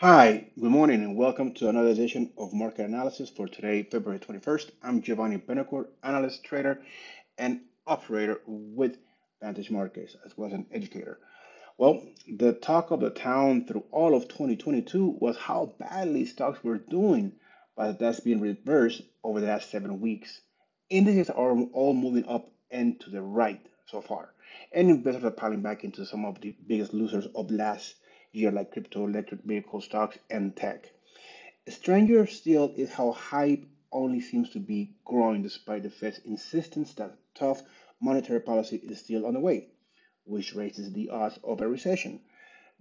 Hi, good morning, and welcome to another edition of Market Analysis for today, February 21st. I'm Giovanni Benacourt, analyst, trader, and operator with Vantage Markets, as well as an educator. Well, the talk of the town through all of 2022 was how badly stocks were doing, but that's been reversed over the last seven weeks. Indices are all moving up and to the right so far, and investors are piling back into some of the biggest losers of last year, like crypto, electric vehicle stocks, and tech. Stranger still is how hype only seems to be growing despite the Fed's insistence that tough monetary policy is still on the way, which raises the odds of a recession.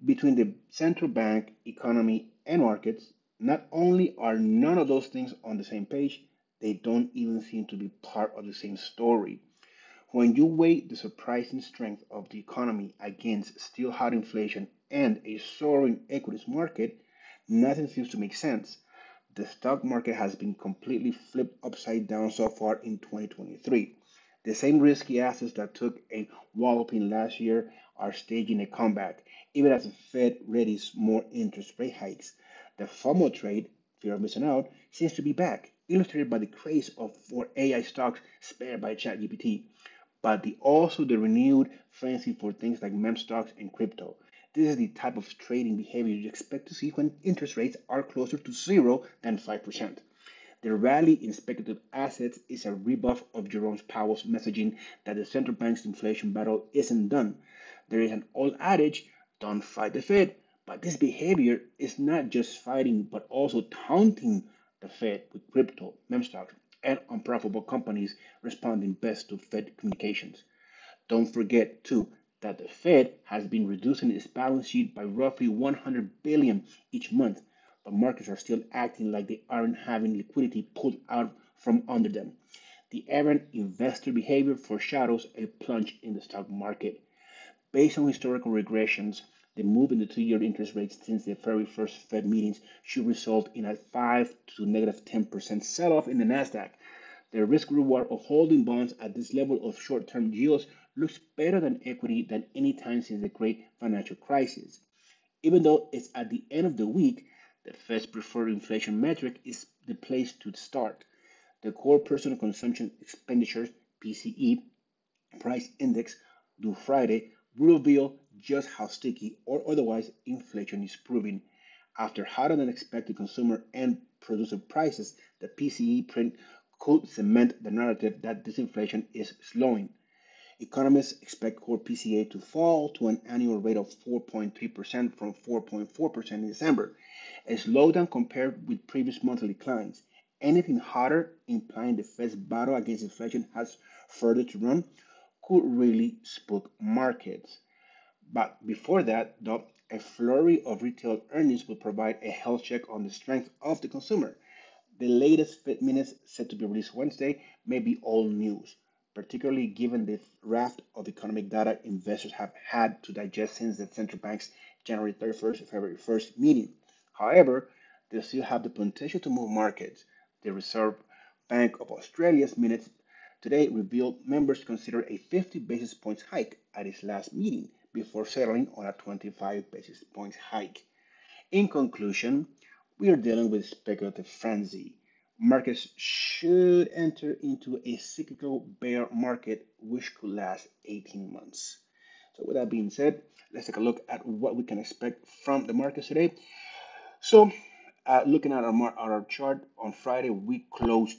Between the central bank, economy, and markets, not only are none of those things on the same page, they don't even seem to be part of the same story. When you weigh the surprising strength of the economy against still hot inflation and a soaring equities market, nothing seems to make sense. The stock market has been completely flipped upside down so far in 2023. The same risky assets that took a walloping last year are staging a comeback, even as the Fed readies more interest rate hikes. The FOMO trade, fear of missing out, seems to be back, illustrated by the craze of for AI stocks spared by ChatGPT, but the, also the renewed frenzy for things like meme stocks and crypto. This is the type of trading behavior you expect to see when interest rates are closer to zero than 5%. The rally in speculative assets is a rebuff of Jerome Powell's messaging that the central bank's inflation battle isn't done. There is an old adage, don't fight the Fed, but this behavior is not just fighting but also taunting the Fed with crypto, meme stocks, and unprofitable companies responding best to Fed communications. Don't forget, too, that the Fed has been reducing its balance sheet by roughly 100 billion each month, but markets are still acting like they aren't having liquidity pulled out from under them. The errant investor behavior foreshadows a plunge in the stock market. Based on historical regressions, the move in the two-year interest rates since the very first Fed meetings should result in a 5 to negative 10% sell-off in the Nasdaq. The risk reward of holding bonds at this level of short-term yields looks better than equity than any time since the great financial crisis. Even though it's at the end of the week, the Fed's preferred inflation metric is the place to start. The core personal consumption expenditures PCE price index due Friday will reveal just how sticky or otherwise inflation is proving. After hotter than expected consumer and producer prices, the PCE print could cement the narrative that disinflation is slowing. Economists expect core PCE to fall to an annual rate of 4.3% from 4.4% in December, a slowdown compared with previous monthly declines. Anything hotter, implying the Fed's battle against inflation has further to run, could really spook markets. But before that, though, a flurry of retail earnings will provide a health check on the strength of the consumer. The latest Fed minutes set to be released Wednesday may be old news particularly given the raft of economic data investors have had to digest since the central bank's January 31st to February 1st meeting. However, they still have the potential to move markets. The Reserve Bank of Australia's minutes today revealed members consider a 50 basis points hike at its last meeting before settling on a 25 basis points hike. In conclusion, we are dealing with speculative frenzy markets should enter into a cyclical bear market which could last 18 months. So, with that being said, let's take a look at what we can expect from the markets today. So, uh, looking at our, our chart on Friday, we closed,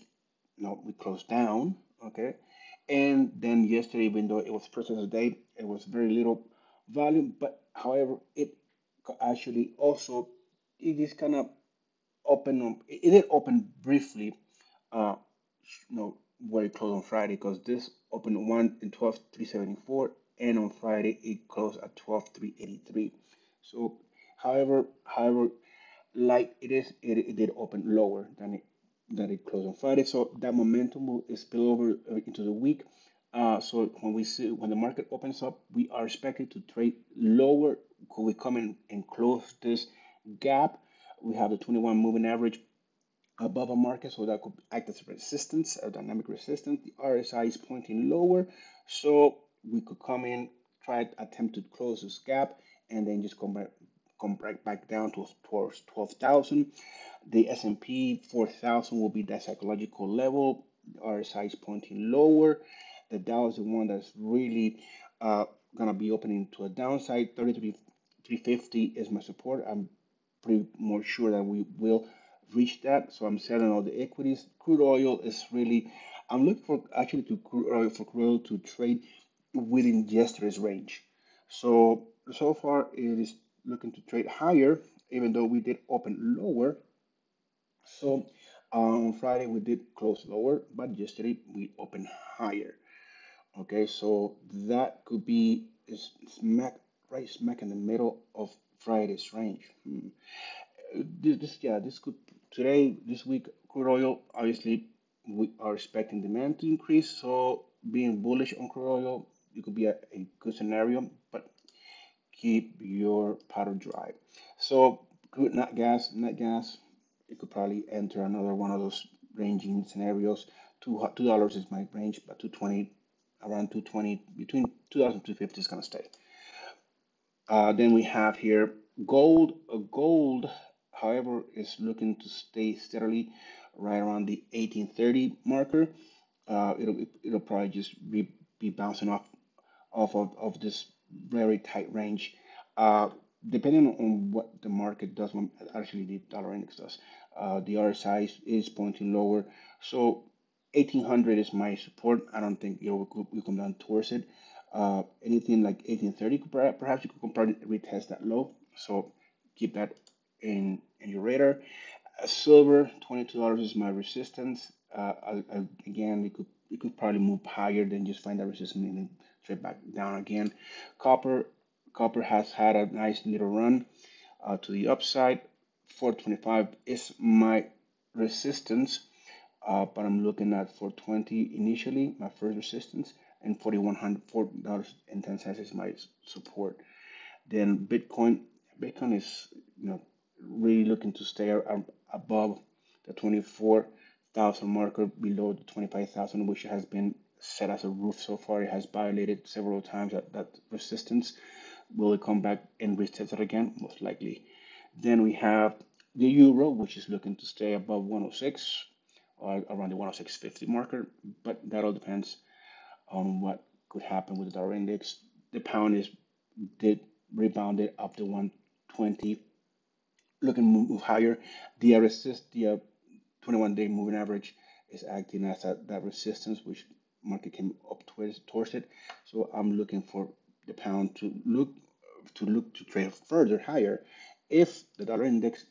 no, we closed down, okay, and then yesterday, even though it was President's Day, it was very little volume, but however, it actually also it is kind of open. It did open briefly, uh, you know, very close on Friday because this opened one in twelve three seventy four, and on Friday it closed at twelve three eighty three. So, however, however, like it is, it, it did open lower than it than it closed on Friday. So that momentum will spill over uh, into the week. Uh, so when we see when the market opens up, we are expected to trade lower. Could we come in and close this gap? We have the 21 moving average above a market, so that could act as a resistance, a dynamic resistance. The RSI is pointing lower, so we could come in, try attempt to close this gap, and then just come back, come right back down to towards 12,000. The S&P 4,000 will be that psychological level. The RSI is pointing lower. The Dow is the one that's really uh, gonna be opening to a downside. 33,350 is my support. I'm pretty more sure that we will reach that. So I'm selling all the equities. Crude oil is really, I'm looking for actually to crude oil for crude oil to trade within yesterday's range. So so far it is looking to trade higher, even though we did open lower. So uh, on Friday we did close lower, but yesterday we opened higher. Okay, so that could be smack right smack in the middle of Friday's range. Hmm. This, this yeah, this could today this week crude oil obviously we are expecting demand to increase, so being bullish on crude oil it could be a, a good scenario, but keep your powder dry. So good nat gas, nat gas, it could probably enter another one of those ranging scenarios. Two two dollars is my range, but two twenty around two twenty between two thousand two fifty is gonna stay. Uh, then we have here gold. A gold, however, is looking to stay steadily right around the 1830 marker. Uh, it'll it'll probably just be, be bouncing off off of, of this very tight range. Uh, depending on what the market does, actually the dollar index does, uh, the RSI is pointing lower. So 1800 is my support. I don't think it will, will come down towards it. Uh, anything like 1830, perhaps you could probably retest that low. So keep that in, in your radar. Silver, $22 is my resistance. Uh, I, I, again, it could it could probably move higher than just find that resistance and then trade back down again. Copper, copper has had a nice little run uh, to the upside. 425 is my resistance, uh, but I'm looking at 420 initially, my first resistance, and 4100 dollars and ten cents is my support. Then Bitcoin, Bitcoin is you know really looking to stay above the 24,000 marker, below the 25,000, which has been set as a roof so far. It has violated several times that, that resistance. Will it come back and retest it again? Most likely. Then we have the euro, which is looking to stay above 106 or around the 106.50 marker, but that all depends on what could happen with the dollar index. The pound is did rebounded up to 120, looking move higher. The resist the uh, 21 day moving average is acting as that, that resistance, which market came up towards, towards it. So I'm looking for the pound to look to look to trade further higher. If the dollar index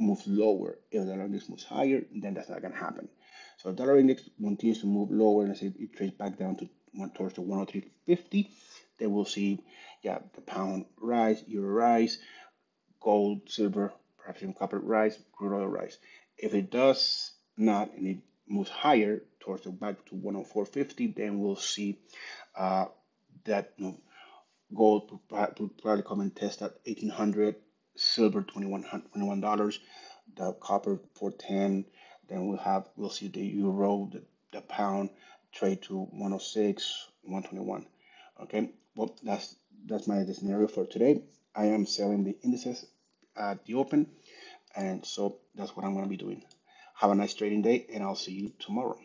moves lower, if the dollar index moves higher, then that's not gonna happen. So the dollar index continues to move lower and say it trades back down to one towards the 103.50, then we'll see yeah the pound rise, euro rise, gold, silver, perhaps even copper rise, crude oil rise. If it does not and it moves higher towards the back to 104.50, then we'll see uh, that you know, gold will probably come and test at 1800, silver 21 $21, the copper 410. Then we'll have we'll see the euro, the, the pound trade to 106, 121. Okay, well that's that's my scenario for today. I am selling the indices at the open, and so that's what I'm going to be doing. Have a nice trading day, and I'll see you tomorrow.